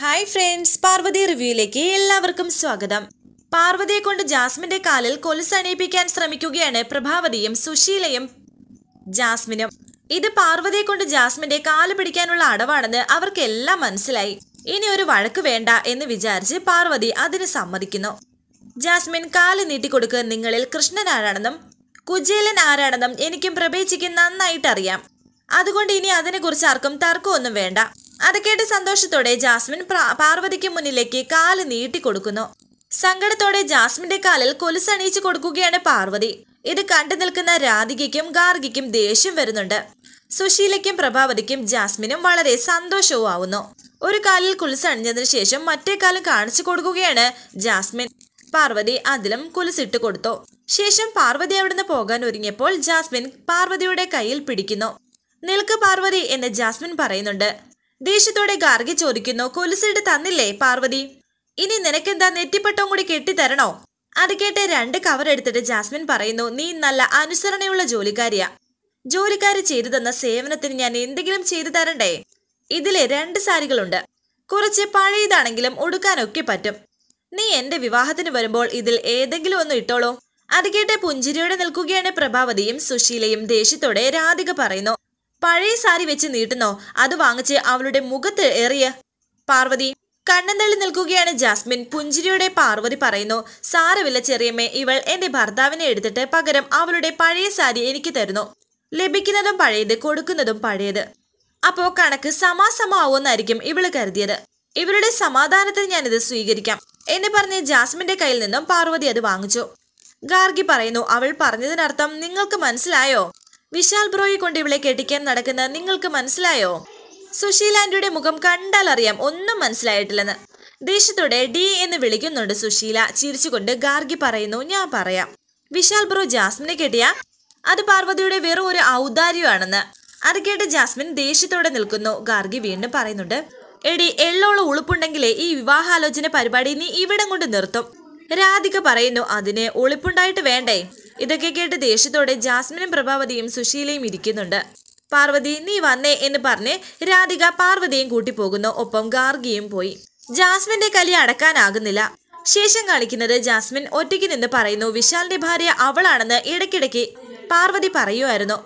Hi friends Parvathi റിവ്യൂയിലേക്ക് എല്ലാവർക്കും സ്വാഗതം. പാർവതിയെ കൊണ്ട് ജാസ്മിന്റെ കാലിൽ കൊലുസ് അണിയിപ്പിക്കാൻ ശ്രമിക്കുകയാണ് പ്രഭാവതിയും സുശീലയും ജാസ്മിനും. ഇത് പാർവതിയെ കൊണ്ട് ജാസ്മിന്റെ കാൽ പിടിക്കാനുള്ള അടവാണെന്ന് അവർക്കെല്ലാം മനസ്സിലായി. ഇനി ഒരു വഴക്ക് വേണ്ട എന്ന് വിചാരിച്ച് പാർവതി അതിന് സമ്മതിക്കുന്നു. ജാസ്മിൻ കാൽ നീട്ടിക്കൊടുക്കുക നിങ്ങളിൽ കൃഷ്ണൻ ആരാണെന്നും കുജേലൻ ആരാണെന്നും എനിക്കും പ്രഭേച്ചിക്കും നന്നായിട്ടറിയാം. അതുകൊണ്ട് ഇനി അതിനെക്കുറിച്ച് ആർക്കും തർക്കമൊന്നും വേണ്ട. അത് കേട്ട് സന്തോഷത്തോടെ ജാസ്മിൻ പാർവതിക്ക് മുന്നിലേക്ക് കാൽ നീട്ടിക്കൊടുക്കുന്നു സങ്കടത്തോടെ ജാസ്മിന്റെ കാലിൽ കൊലുസണിയിച്ചു കൊടുക്കുകയാണ് പാർവതി. ഇത് കണ്ടു നിൽക്കുന്ന രാധികയ്ക്കും ഗാർഗിക്കും ദേഷ്യം വരുന്നുണ്ട്. സുശീലയ്ക്കും പ്രഭാവതിക്കും ജാസ്മിനും വളരെ സന്തോഷവും ആവുന്നു. ഒരു കാലിൽ കുലുസണിഞ്ഞതിനു ശേഷം മറ്റേ കാലം കാണിച്ചു കൊടുക്കുകയാണ് ജാസ്മിൻ. പാർവതി അതിലും കുലുസിട്ട് കൊടുത്തു. ശേഷം പാർവതി അവിടുന്ന് പോകാൻ ഒരുങ്ങിയപ്പോൾ ജാസ്മിൻ പാർവതിയുടെ കയ്യിൽ പിടിക്കുന്നു. നിൽക്ക് പാർവതി എന്ന് ജാസ്മിൻ പറയുന്നുണ്ട്. ദേഷ്യത്തോടെ ഗാർഗി ചോദിക്കുന്നു കൊലുസിട്ട് തന്നില്ലേ പാർവതി? ഇനി നിനക്കെന്താ നെറ്റിപ്പട്ടം കൂടി കെട്ടിത്തരണോ? അത് കേട്ട് രണ്ട് കവർ എടുത്തിട്ട് ജാസ്മിൻ പറയുന്നു നീ നല്ല അനുസരണയുള്ള ജോലിക്കാരിയാ. ജോലിക്കാരി ചെയ്തു തന്ന സേവനത്തിന് ഞാൻ എന്തെങ്കിലും ചെയ്തു തരണ്ടേ? ഇതിലെ രണ്ട് സാരികളുണ്ട്. കുറച്ച് പഴയതാണെങ്കിലും ഉടുക്കാനൊക്കെ പറ്റും. നീ എന്റെ വിവാഹത്തിന് വരുമ്പോൾ ഇതിൽ ഏതെങ്കിലും ഒന്ന് ഇട്ടോളൂ. അത് കേട്ട് പുഞ്ചിരിയോടെ നിൽക്കുകയാണ് പ്രഭാവതിയും സുശീലയും ദേഷ്യത്തോടെ രാധിക പറയുന്നു പഴയ സാരി വെച്ച് നീട്ടുന്നോ? അത് വാങ്ങിച്ച് അവളുടെ മുഖത്ത് എറിയ. പാർവതി കണ്ണൻ തള്ളി നിൽക്കുകയാണ് ജാസ്മിൻ. പുഞ്ചിരിയുടെ പാർവതി പറയുന്നു സാരവില്ല ചെറിയമ്മേ ഇവൾ എന്റെ ഭർത്താവിനെ എടുത്തിട്ട് പകരം അവളുടെ പഴയ സാരി എനിക്ക് തരുന്നു. ലഭിക്കുന്നതും പഴയത് കൊടുക്കുന്നതും പഴയത്. അപ്പോ കണക്ക് സമാസമാവുമെന്നായിരിക്കും ഇവൾ കരുതിയത്. ഇവരുടെ സമാധാനത്തിന് ഇത് സ്വീകരിക്കാം. എന്ന് പറഞ്ഞ് ജാസ്മിന്റെ കയ്യിൽ നിന്നും പാർവതി അത് വാങ്ങിച്ചു. ഗാർഗി പറയുന്നു അവൾ പറഞ്ഞതിനർത്ഥം നിങ്ങൾക്ക് മനസ്സിലായോ? വിശാൽ ബ്രോയെ കൊണ്ട് ഇവളെ കെട്ടിക്കാൻ നടക്കുന്നത് നിങ്ങൾക്ക് മനസ്സിലായോ? സുശീലാന്റിയുടെ മുഖം കണ്ടാൽ അറിയാം ഒന്നും മനസ്സിലായിട്ടില്ലെന്ന്. ദേഷ്യത്തോടെ ഡി എന്ന് വിളിക്കുന്നുണ്ട് സുശീല. ചിരിച്ചുകൊണ്ട് ഗാർഗി പറയുന്നു ഞാൻ പറയാം. വിശാൽ ബ്രോ ജാസ്മിനെ കെട്ടിയ? അത് പാർവതിയുടെ വെറും ഒരു ഔദാര്യമാണെന്ന്. അത് കേട്ട് ജാസ്മിൻ ദേഷ്യത്തോടെ നിൽക്കുന്നു. ഗാർഗി വീണ്ടും പറയുന്നുണ്ട് എടി എള്ളോളം ഉളുപ്പുണ്ടെങ്കിലേ ഈ വിവാഹാലോചന പരിപാടി നീ ഇവിടം കൊണ്ട് നിർത്തും. രാധിക പറയുന്നു അതിന് ഒളിപ്പുണ്ടായിട്ട് വേണ്ടേ? ഇതൊക്കെ കേട്ട് ദേഷ്യത്തോടെ ജാസ്മിനും പ്രഭാവതിയും സുശീലയും ഇരിക്കുന്നുണ്ട്. പാർവതി നീ വന്നേ എന്ന് പറഞ്ഞ് രാധിക പാർവതിയും കൂട്ടി പോകുന്നു ഒപ്പം ഗാർഗിയും പോയി. ജാസ്മിന്റെ കലി അടക്കാനാകുന്നില്ല. ശേഷം കാണിക്കുന്നത് ജാസ്മിൻ ഒറ്റയ്ക്ക് നിന്ന് പറയുന്നു വിശാലിന്റെ ഭാര്യ അവളാണെന്ന് ഇടയ്ക്കിടയ്ക്ക് പാർവതി പറയുമായിരുന്നു.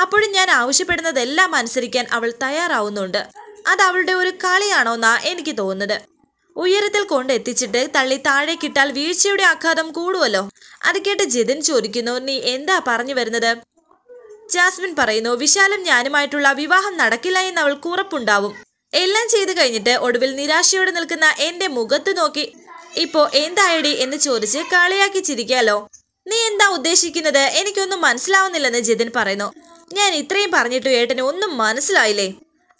അപ്പോഴും ഞാൻ ആവശ്യപ്പെടുന്നതെല്ലാം അനുസരിക്കാൻ അവൾ തയ്യാറാവുന്നുണ്ട്. അത് അവളുടെ ഒരു കളിയാണോന്നാ എനിക്ക് തോന്നുന്നത്. ഉയരത്തിൽ കൊണ്ടെത്തിച്ചിട്ട് തള്ളി താഴെ കിട്ടാൽ വീഴ്ചയുടെ ആഘാതം കൂടുമല്ലോ അത് കേട്ട് ജിതിൻ ചോദിക്കുന്നു നീ എന്താ പറഞ്ഞു വരുന്നത്? ജാസ്മിൻ പറയുന്നു വിശാലം ഞാനുമായിട്ടുള്ള വിവാഹം നടക്കില്ല എന്ന് അവൾക്ക് ഉറപ്പുണ്ടാവും എല്ലാം ചെയ്തു കഴിഞ്ഞിട്ട് ഒടുവിൽ നിരാശയോടെ നിൽക്കുന്ന എന്റെ മുഖത്ത് നോക്കി ഇപ്പോ എന്തായടി? എന്ന് ചോദിച്ച് കളിയാക്കി ചിരിക്കാലോ. നീ എന്താ ഉദ്ദേശിക്കുന്നത്? എനിക്കൊന്നും മനസ്സിലാവുന്നില്ലെന്ന് ജിതിൻ പറയുന്നു. ഞാൻ ഇത്രയും പറഞ്ഞിട്ട് ഏട്ടന് ഒന്നും മനസ്സിലായില്ലേ?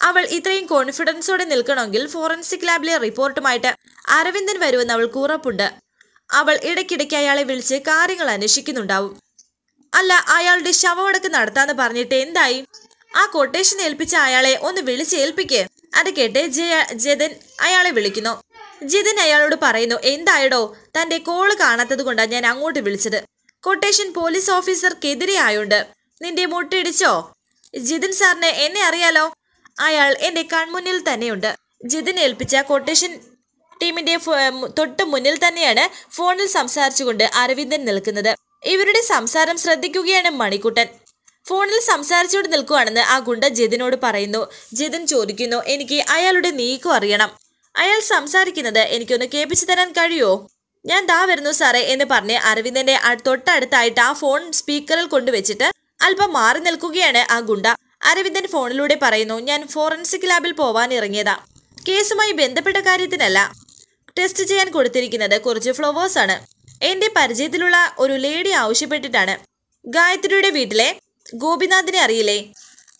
അവൾ ഇത്രയും കോൺഫിഡൻസോടെ നിൽക്കണമെങ്കിൽ ഫോറൻസിക് ലാബിലെ റിപ്പോർട്ടുമായിട്ട് അരവിന്ദൻ വരുമെന്ന് അവൾക്ക് ഉറപ്പുണ്ട്. അവൾ ഇടയ്ക്കിടയ്ക്ക് അയാളെ വിളിച്ച് കാര്യങ്ങൾ അന്വേഷിക്കുന്നുണ്ടാവും. അല്ല അയാളുടെ ശവമടക്ക് നടത്താന്ന് പറഞ്ഞിട്ട് എന്തായി? ആ കൊട്ടേഷൻ ഏൽപ്പിച്ച അയാളെ ഒന്ന് വിളിച്ച് ഏൽപ്പിക്ക്. അത് കേട്ട് ജതൻ അയാളെ വിളിക്കുന്നു. ജിതൻ അയാളോട് പറയുന്നു എന്തായടോ തന്റെ കോൾ കാണാത്തത് കൊണ്ടാണ് ഞാൻ അങ്ങോട്ട് വിളിച്ചത്. കൊട്ടേഷൻ പോലീസ് ഓഫീസർക്കെതിരെ ആയുണ്ട്. നിന്റെ മുട്ടിടിച്ചോ ജിതിൻ സാറിന് എന്നെ അറിയാലോ അയാൾ എന്റെ കൺമുന്നിൽ തന്നെയുണ്ട്. ജിതിൻ ഏൽപ്പിച്ച കൊട്ടേഷൻ ടീമിന്റെ തൊട്ട് മുന്നിൽ തന്നെയാണ് ഫോണിൽ സംസാരിച്ചുകൊണ്ട് അരവിന്ദൻ നിൽക്കുന്നത്. ഇവരുടെ സംസാരം ശ്രദ്ധിക്കുകയാണ് മണിക്കുട്ടൻ. ഫോണിൽ സംസാരിച്ചുകൊണ്ട് നിൽക്കുവാണെന്ന് ആ ഗുണ്ട ജിതിനോട് പറയുന്നു. ജിതിൻ ചോദിക്കുന്നു എനിക്ക് അയാളുടെ നീക്കം അറിയണം. അയാൾ സംസാരിക്കുന്നത് എനിക്കൊന്ന് കേൾപ്പിച്ചു തരാൻ കഴിയുമോ? ഞാൻ ദാ വരുന്നു സാറേ എന്ന് പറഞ്ഞ് അരവിന്ദന്റെ തൊട്ടടുത്തായിട്ട് ആ ഫോൺ സ്പീക്കറിൽ കൊണ്ടുവച്ചിട്ട് അല്പം മാറി നിൽക്കുകയാണ് ആ ഗുണ്ട. അരവിന്ദൻ ഫോണിലൂടെ പറയുന്നു ഞാൻ ഫോറൻസിക് ലാബിൽ പോവാൻ ഇറങ്ങിയതാ. കേസുമായി ബന്ധപ്പെട്ട കാര്യത്തിനല്ല. ടെസ്റ്റ് ചെയ്യാൻ കൊടുത്തിരിക്കുന്നത് കുറച്ച് ഫ്ലവേഴ്സ് ആണ്. എന്റെ പരിചയത്തിലുള്ള ഒരു ലേഡി ആവശ്യപ്പെട്ടിട്ടാണ്. ഗായത്രിയുടെ വീട്ടിലെ ഗോപിനാഥിനെ അറിയില്ലേ?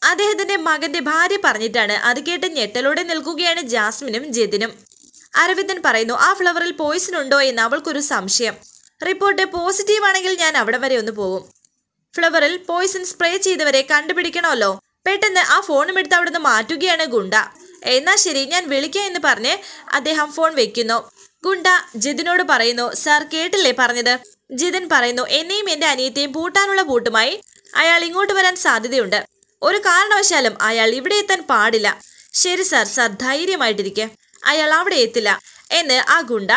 അദ്ദേഹത്തിന്റെ മകന്റെ ഭാര്യ പറഞ്ഞിട്ടാണ് അത് കേട്ട് ഞെട്ടലോടെ നിൽക്കുകയാണ് ജാസ്മിനും ജതിനും. അരവിന്ദൻ പറയുന്നു ആ ഫ്ലവറിൽ പോയിസൺ ഉണ്ടോ എന്ന് അവൾക്കൊരു സംശയം. റിപ്പോർട്ട് പോസിറ്റീവ് ആണെങ്കിൽ ഞാൻ അവിടെ വരെ ഒന്ന് പോകും. ഫ്ലവറിൽ പോയിസൺ സ്പ്രേ ചെയ്തവരെ കണ്ടുപിടിക്കണമല്ലോ. പെട്ടെന്ന് ആ ഫോണും എടുത്ത് അവിടുന്ന് മാറ്റുകയാണ് ഗുണ്ട. എന്നാ ശരി ഞാൻ വിളിക്കാം എന്ന് പറഞ്ഞ് അദ്ദേഹം ഫോൺ വെക്കുന്നു. ഗുണ്ട ജിതിനോട് പറയുന്നു സാർ കേട്ടില്ലേ പറഞ്ഞത്? ജിതിൻ പറയുന്നു എന്നെയും എന്റെ അനിയത്തെയും പൂട്ടാനുള്ള പൂട്ടുമായി അയാൾ ഇങ്ങോട്ട് വരാൻ സാധ്യതയുണ്ട്. ഒരു കാരണവശാലും അയാൾ ഇവിടെ എത്താൻ പാടില്ല. ശരി സാർ സാർ ധൈര്യമായിട്ടിരിക്കെ. അയാൾ അവിടെ എത്തില്ല എന്ന് ആ ഗുണ്ട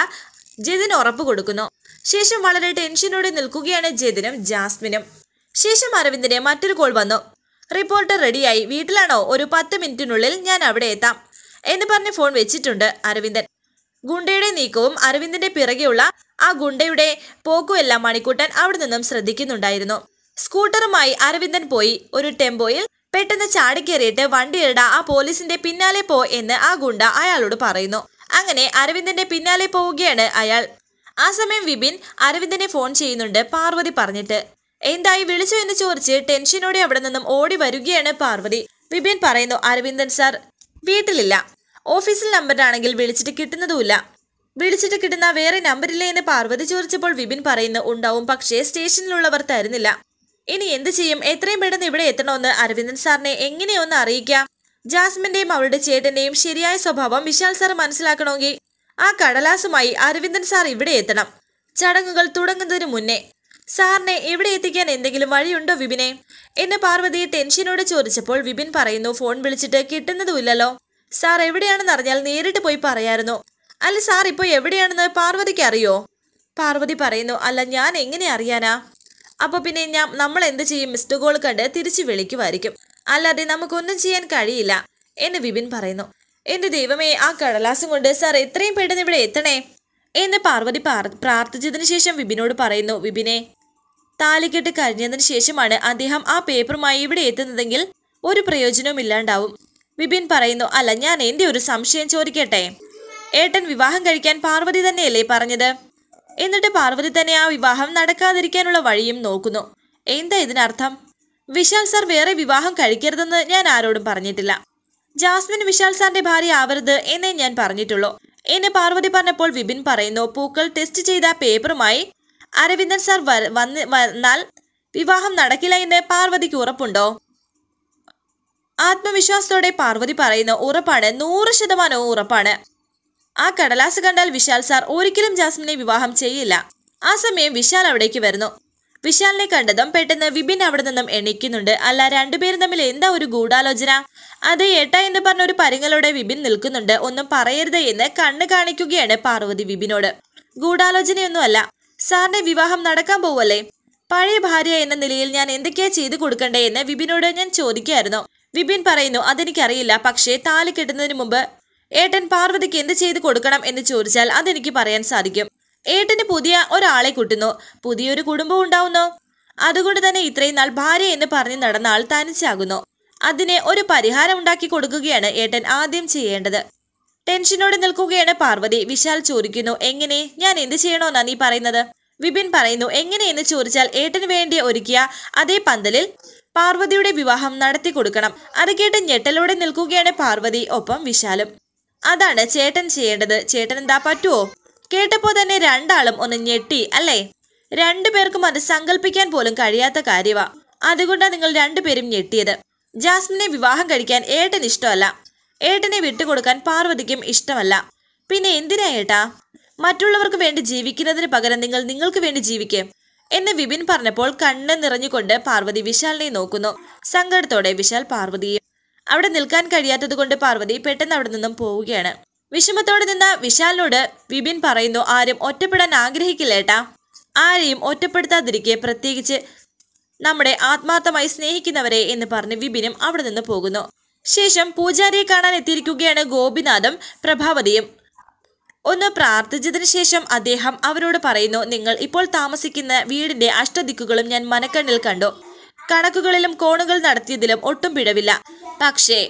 ജിതിന് ഉറപ്പ് കൊടുക്കുന്നു. ശേഷം വളരെ ടെൻഷനോടെ നിൽക്കുകയാണ് ജിതിനും ജാസ്മിനും. ശേഷം അരവിന്ദിന് മറ്റൊരു കോൾ വന്നു. റിപ്പോർട്ടർ റെഡിയായി. വീട്ടിലാണോ? ഒരു പത്ത് മിനിറ്റിനുള്ളിൽ ഞാൻ അവിടെ എത്താം എന്ന് പറഞ്ഞ് ഫോൺ വെച്ചിട്ടുണ്ട് അരവിന്ദൻ. ഗുണ്ടയുടെ നീക്കവും അരവിന്ദന്റെ പിറകെയുള്ള ആ ഗുണ്ടയുടെ പോക്കുമെല്ലാം മണിക്കൂട്ടൻ അവിടെ നിന്നും ശ്രദ്ധിക്കുന്നുണ്ടായിരുന്നു. സ്കൂട്ടറുമായി അരവിന്ദൻ പോയി. ഒരു ടെമ്പോയിൽ പെട്ടെന്ന് ചാടിക്കേറിയിട്ട് വണ്ടിയിട ആ പോലീസിന്റെ പിന്നാലെ പോ എന്ന് ആ ഗുണ്ട അയാളോട് പറയുന്നു. അങ്ങനെ അരവിന്ദന്റെ പിന്നാലെ പോവുകയാണ് അയാൾ. ആ സമയം വിപിൻ അരവിന്ദനെ ഫോൺ ചെയ്യുന്നുണ്ട് പാർവതി പറഞ്ഞിട്ട്. എന്തായി വിളിച്ചു എന്ന് ചോദിച്ച് ടെൻഷനോടെ അവിടെ നിന്നും ഓടി വരികയാണ് പാർവതി. വിപിൻ പറയുന്നു അരവിന്ദൻ സാർ വീട്ടിലില്ല. ഓഫീസിൽ നമ്പറിലാണെങ്കിൽ വിളിച്ചിട്ട് കിട്ടുന്നതുമില്ല. വിളിച്ചിട്ട് കിട്ടുന്ന വേറെ നമ്പറില്ലേ എന്ന് പാർവതി ചോദിച്ചപ്പോൾ വിപിൻ പറയുന്നു ഉണ്ടാവും പക്ഷേ സ്റ്റേഷനിലുള്ളവർ തരുന്നില്ല. ഇനി എന്ത് ചെയ്യും? എത്രയും പെട്ടെന്ന് ഇവിടെ എത്തണമെന്ന് അരവിന്ദൻ സാറിനെ എങ്ങനെയൊന്ന് അറിയിക്കാം? ജാസ്മിന്റെയും അവളുടെ ചേട്ടന്റെയും ശരിയായ സ്വഭാവം വിശാൽ സാർ മനസ്സിലാക്കണമെങ്കിൽ ആ കടലാസുമായി അരവിന്ദൻ സാർ ഇവിടെ എത്തണം. ചടങ്ങുകൾ തുടങ്ങുന്നതിന് മുന്നേ സാറിനെ ഇവിടെ എത്തിക്കാൻ എന്തെങ്കിലും വഴിയുണ്ടോ വിപിനെ? എന്ന് പാർവതി ടെൻഷനോട് ചോദിച്ചപ്പോൾ വിപിൻ പറയുന്നു ഫോൺ വിളിച്ചിട്ട് കിട്ടുന്നതുമില്ലല്ലോ. സാർ എവിടെയാണെന്ന് അറിഞ്ഞാൽ നേരിട്ട് പോയി പറയായിരുന്നു. അല്ല സാർ ഇപ്പോൾ എവിടെയാണെന്ന് പാർവതിക്ക് അറിയോ? പാർവതി പറയുന്നു അല്ല ഞാൻ എങ്ങനെ അറിയാനാ? അപ്പോൾ പിന്നെ ഞാൻ നമ്മൾ എന്ത് ചെയ്യും? മിസ്ഡ് കോൾ കണ്ട് തിരിച്ചു വിളിക്കുമായിരിക്കും. അല്ലാതെ നമുക്കൊന്നും ചെയ്യാൻ കഴിയില്ല. എന്ന് വിപിൻ പറയുന്നു. എന്റെ ദൈവമേ ആ കടലാസും കൊണ്ട് സാർ എത്രയും പെട്ടെന്ന് ഇവിടെ എത്തണേ? എന്ന് പാർവതി പ്രാർത്ഥിച്ചതിന് ശേഷം വിപിനോട് പറയുന്നു വിപിനെ താലികെട്ട് കഴിഞ്ഞതിന് ശേഷമാണ് അദ്ദേഹം ആ പേപ്പറുമായി ഇവിടെ എത്തുന്നതെങ്കിൽ ഒരു പ്രയോജനവും ഇല്ലാണ്ടാവും. വിപിൻ പറയുന്നു അല്ല ഞാൻ എന്റെ ഒരു സംശയം ചോദിക്കട്ടെ? ഏട്ടൻ വിവാഹം കഴിക്കാൻ പാർവതി തന്നെയല്ലേ പറഞ്ഞത്? എന്നിട്ട് പാർവതി തന്നെ ആ വിവാഹം നടക്കാതിരിക്കാനുള്ള വഴിയും നോക്കുന്നു. എന്താ ഇതിനർത്ഥം? വിശാൽ സാർ വേറെ വിവാഹം കഴിക്കരുതെന്ന് ഞാൻ ആരോടും പറഞ്ഞിട്ടില്ല. ജാസ്മിൻ വിശാൽ സാറിന്റെ ഭാര്യ ആവരുത് എന്നേ ഞാൻ പറഞ്ഞിട്ടുള്ളൂ. എന്നെ പാർവതി പറഞ്ഞപ്പോൾ വിപിൻ പറയുന്നു പൂക്കൾ ടെസ്റ്റ് ചെയ്ത പേപ്പറുമായി അരവിന്ദൻ സാർ വന്ന് വന്നാൽ വിവാഹം നടക്കില്ല എന്ന് പാർവതിക്ക് ഉറപ്പുണ്ടോ? ആത്മവിശ്വാസത്തോടെ പാർവതി പറയുന്നു ഉറപ്പാണ്. നൂറ് ശതമാനവും ഉറപ്പാണ്. ആ കടലാസ് കണ്ടാൽ വിശാൽ സാർ ഒരിക്കലും ജാസ്മിനെ വിവാഹം ചെയ്യില്ല. ആ സമയം വിശാൽ അവിടേക്ക് വരുന്നു. വിശാലിനെ കണ്ടതും പെട്ടെന്ന് വിപിൻ അവിടെ നിന്നും എണീക്കുന്നുണ്ട്. അല്ല രണ്ടുപേരും തമ്മിൽ എന്താ ഒരു ഗൂഢാലോചന? അത് ഏട്ട എന്ന് പറഞ്ഞ ഒരു പരിങ്ങലോടെ വിപിൻ നിൽക്കുന്നുണ്ട്. ഒന്നും പറയരുത് എന്ന് കണ്ണ് കാണിക്കുകയാണ് പാർവതി വിപിനോട്. ഗൂഢാലോചനയൊന്നുമല്ല. സാറിന്റെ വിവാഹം നടക്കാൻ പോവല്ലേ? പഴയ ഭാര്യ എന്ന നിലയിൽ ഞാൻ എന്തൊക്കെയാ ചെയ്തു കൊടുക്കണ്ടേ എന്ന് വിപിനോട് ഞാൻ ചോദിക്കുകയായിരുന്നു. വിപിൻ പറയുന്നു അതെനിക്കറിയില്ല പക്ഷേ താലി കെട്ടുന്നതിന് മുമ്പ് ഏട്ടൻ പാർവതിക്ക് എന്ത് ചെയ്തു കൊടുക്കണം എന്ന് ചോദിച്ചാൽ അതെനിക്ക് പറയാൻ സാധിക്കും. ഏട്ടന് പുതിയ ഒരാളെ കൂട്ടുന്നു. പുതിയൊരു കുടുംബം ഉണ്ടാവുന്നു. അതുകൊണ്ട് തന്നെ ഇത്രയും നാൾ ഭാര്യ എന്ന് പറഞ്ഞ് നടന്ന ആൾ തനിച്ചാകുന്നു. അതിനെ ഒരു പരിഹാരം ഉണ്ടാക്കി കൊടുക്കുകയാണ് ഏട്ടൻ ആദ്യം ചെയ്യേണ്ടത്. ടെൻഷനോടെ നിൽക്കുകയാണ് പാർവതി. വിശാൽ ചോദിക്കുന്നു എങ്ങനെ? ഞാൻ എന്ത് ചെയ്യണോന്നാ നീ പറയുന്നത്? വിപിൻ പറയുന്നു എങ്ങനെയെന്ന് ചോദിച്ചാൽ ഏട്ടന് വേണ്ടി ഒരുക്കിയ അതേ പന്തലിൽ പാർവതിയുടെ വിവാഹം നടത്തി കൊടുക്കണം. അത് കേട്ട് ഞെട്ടലോടെ നിൽക്കുകയാണ് പാർവതി ഒപ്പം വിശാലും. അതാണ് ചേട്ടൻ ചെയ്യേണ്ടത്. ചേട്ടൻ എന്താ പറ്റുമോ കേട്ടപ്പോ തന്നെ രണ്ടാളും ഒന്ന് ഞെട്ടി അല്ലേ? രണ്ടുപേർക്കും അത് സങ്കല്പിക്കാൻ പോലും കഴിയാത്ത കാര്യമാ അതുകൊണ്ടാണ് നിങ്ങൾ രണ്ടുപേരും ഞെട്ടിയത്. ജാസ്മിനെ വിവാഹം കഴിക്കാൻ ഏട്ടൻ ഇഷ്ടമല്ല. ഏട്ടനെ വിട്ടുകൊടുക്കാൻ പാർവതിക്കും ഇഷ്ടമല്ല. പിന്നെ എന്തിനാ ഏട്ടാ? മറ്റുള്ളവർക്ക് വേണ്ടി ജീവിക്കുന്നതിന് പകരം നിങ്ങൾ നിങ്ങൾക്ക് വേണ്ടി ജീവിക്കേ. എന്ന് വിപിൻ പറഞ്ഞപ്പോൾ കണ്ണ് നിറഞ്ഞുകൊണ്ട് പാർവതി വിശാലിനെ നോക്കുന്നു. സങ്കടത്തോടെ വിശാൽ പാർവതിയെ അവിടെ നിൽക്കാൻ കഴിയാത്തത് കൊണ്ട് പാർവതി പെട്ടെന്ന് അവിടെ നിന്നും പോവുകയാണ്. വിഷമത്തോടെ നിന്ന വിശാലിനോട് വിപിൻ പറയുന്നു ആരും ഒറ്റപ്പെടാൻ ആഗ്രഹിക്കില്ല ആഗ്രഹിക്കില്ലേട്ടാ ആരെയും ഒറ്റപ്പെടുത്താതിരിക്കെ പ്രത്യേകിച്ച് നമ്മുടെ ആത്മാർത്ഥമായി സ്നേഹിക്കുന്നവരെ എന്ന് പറഞ്ഞ് വിപിനും അവിടെ നിന്ന് പോകുന്നു. ശേഷം പൂജാരിയെ കാണാൻ എത്തിയിരിക്കുകയാണ് ഗോപിനാഥും പ്രഭാവതിയും. ഒന്ന് പ്രാർത്ഥിച്ചതിന് ശേഷം അദ്ദേഹം അവരോട് പറയുന്നു നിങ്ങൾ ഇപ്പോൾ താമസിക്കുന്ന വീടിന്റെ അഷ്ടദിക്കുകളും ഞാൻ മനക്കണ്ണിൽ കണ്ടു. കണക്കുകളിലും കോണുകൾ നടത്തിയതിലും ഒട്ടും പിഴവില്ല. പക്ഷേ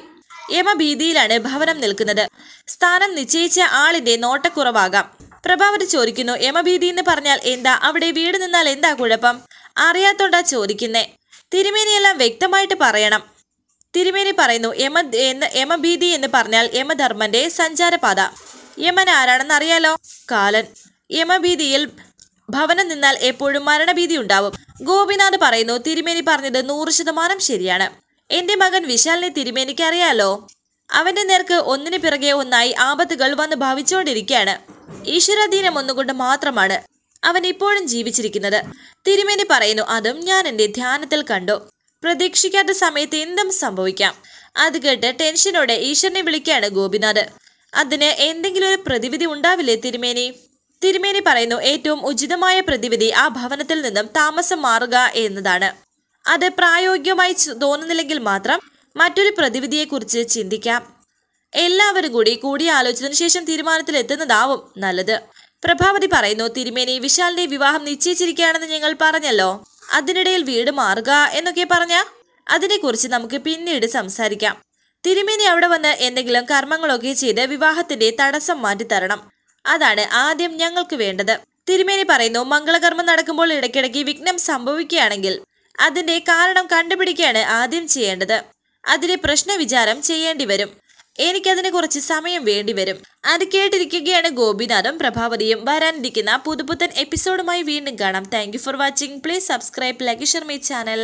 യമഭീതിയിലാണ് ഭവനം നിൽക്കുന്നത്. സ്ഥാനം നിശ്ചയിച്ച ആളിന്റെ നോട്ടക്കുറവാകാം. പ്രഭാവതി ചോദിക്കുന്നു യമഭീതി എന്ന് പറഞ്ഞാൽ എന്താ? അവിടെ വീട് നിന്നാൽ എന്താ കുഴപ്പം? അറിയാത്തോണ്ടാ ചോദിക്കുന്നേ. തിരുമേനിയെല്ലാം വ്യക്തമായിട്ട് പറയണം. തിരുമേനി പറയുന്നു യമ എന്ന് യമഭീതി എന്ന് പറഞ്ഞാൽ യമധർമ്മന്റെ സഞ്ചാരപാത. യമൻ ആരാണെന്ന് അറിയാലോ കാലൻ. യമഭീതിയിൽ ഭവനം നിന്നാൽ എപ്പോഴും മരണഭീതി ഉണ്ടാവും. ഗോപിനാഥ് പറയുന്നു തിരുമേനി പറഞ്ഞത് നൂറ് ശതമാനം ശരിയാണ്. എന്റെ മകൻ വിശാലിനെ തിരുമേനിക്ക് അറിയാലോ? അവന്റെ നേർക്ക് ഒന്നിനു പിറകെ ഒന്നായി ആപത്തുകൾ വന്ന് ഭാവിച്ചുകൊണ്ടിരിക്കുകയാണ്. ഈശ്വരാധീനം ഒന്നുകൊണ്ട് മാത്രമാണ് അവൻ ഇപ്പോഴും ജീവിച്ചിരിക്കുന്നത്. തിരുമേനി പറയുന്നു അതും ഞാൻ എന്റെ ധ്യാനത്തിൽ കണ്ടു. പ്രതീക്ഷിക്കാത്ത സമയത്ത് എന്തും സംഭവിക്കാം. അത് കേട്ട് ടെൻഷനോടെ ഈശ്വരനെ വിളിക്കുകയാണ് ഗോപിനാഥ്. അതിന് എന്തെങ്കിലും ഒരു പ്രതിവിധി ഉണ്ടാവില്ലേ തിരുമേനി? തിരുമേനി പറയുന്നു ഏറ്റവും ഉചിതമായ പ്രതിവിധി ആ ഭവനത്തിൽ നിന്നും താമസം മാറുക എന്നതാണ്. അത് പ്രായോഗികമായി തോന്നുന്നില്ലെങ്കിൽ മാത്രം മറ്റൊരു പ്രതിവിധിയെക്കുറിച്ച് ചിന്തിക്കാം. എല്ലാവരും കൂടി കൂടിയാലോചിച്ചതിനു ശേഷം തീരുമാനത്തിൽ എത്തുന്നതാവും നല്ലത്. പ്രഭാവതി പറയുന്നു തിരുമേനി വിശാലിന്റെ വിവാഹം നിശ്ചയിച്ചിരിക്കുകയാണെന്ന് ഞങ്ങൾ പറഞ്ഞല്ലോ. അതിനിടയിൽ വീട് മാറുക എന്നൊക്കെ പറഞ്ഞ അതിനെക്കുറിച്ച് നമുക്ക് പിന്നീട് സംസാരിക്കാം. തിരുമേനി അവിടെ വന്ന് എന്തെങ്കിലും കർമ്മങ്ങളൊക്കെ ചെയ്ത് വിവാഹത്തിന്റെ തടസ്സം മാറ്റിത്തരണം. അതാണ് ആദ്യം ഞങ്ങൾക്ക് വേണ്ടത്. തിരുമേനി പറയുന്നു മംഗളകർമ്മം നടക്കുമ്പോൾ ഇടയ്ക്കിടയ്ക്ക് വിഘ്നം സംഭവിക്കുകയാണെങ്കിൽ അതിന്റെ കാരണം കണ്ടുപിടിക്കുകയാണ് ആദ്യം ചെയ്യേണ്ടത്. അതിലെ പ്രശ്ന വിചാരം ചെയ്യേണ്ടി വരും എനിക്കതിന് കുറച്ച് സമയം വേണ്ടി വരും. അത് കേട്ടിരിക്കുകയാണ് ഗോപിനാഥും പ്രഭാവതിയും. വരാനിരിക്കുന്ന പുതുപുത്തൻ എപ്പിസോഡുമായി വീണ്ടും കാണാം. Thank for watching please subscribe like share my channel